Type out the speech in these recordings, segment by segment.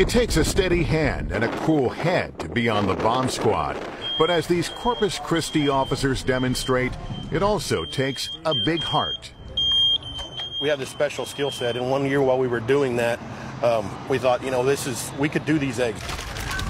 It takes a steady hand and a cool head to be on the bomb squad. But as these Corpus Christi officers demonstrate, it also takes a big heart. We have this special skill set, and one year while we were doing that, um, we thought, you know, this is we could do these eggs.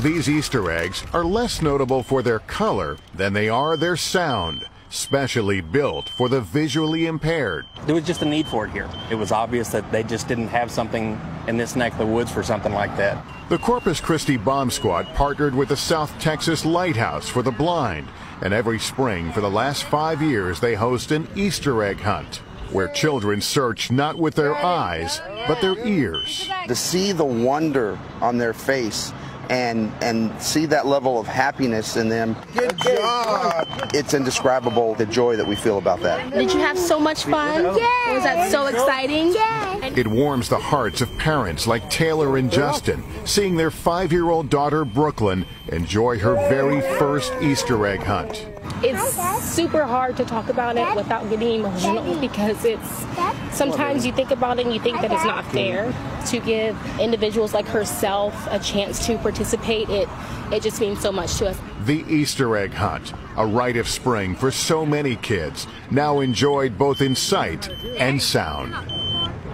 These Easter eggs are less notable for their color than they are their sound, specially built for the visually impaired. There was just a need for it here. It was obvious that they just didn't have something in this neck of the woods for something like that. The Corpus Christi Bomb Squad partnered with the South Texas Lighthouse for the Blind, and every spring for the last five years they host an Easter egg hunt where children search not with their eyes, but their ears. To see the wonder on their face and and see that level of happiness in them. Good job. It's indescribable the joy that we feel about that. Did you have so much fun? Yeah. Was that so exciting? Yeah. It warms the hearts of parents like Taylor and Justin, seeing their five-year-old daughter Brooklyn enjoy her very first Easter egg hunt. It's super hard to talk about it without getting emotional because it's sometimes you think about it and you think that it's not fair to give individuals like herself a chance to participate. It it just means so much to us. The Easter egg hunt, a rite of spring for so many kids, now enjoyed both in sight and sound.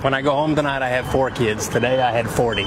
When I go home tonight, I have four kids. Today, I had 40.